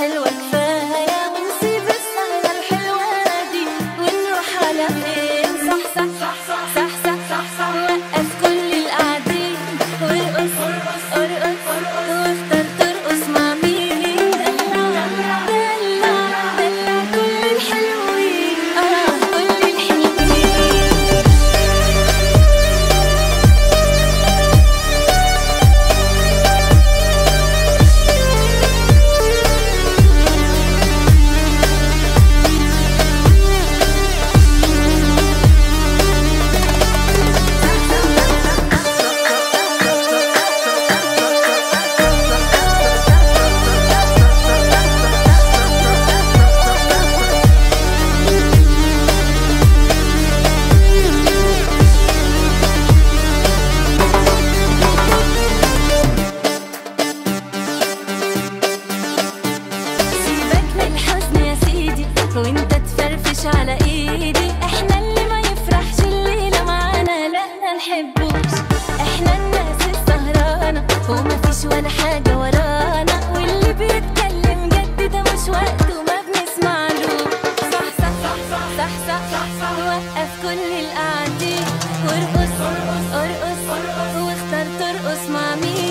حلوة كفاية ونسيب السهلة الحلوة دي ونروح على فين؟ صح صح. يمشي على ايدي. إحنا اللي ما يفرحش الليلة معانا لا إحنا نحبوش إحنا الناس السهرانة ومفيش ولا حاجة ورانا. واللي بيتكلم جد ده مش وقته ما بنسمعلوش صح صح صح صح صح صح, صح, صح. وقف كل القعدين وارقص ارقص ارقص ارقص. واختار ترقص مع مين؟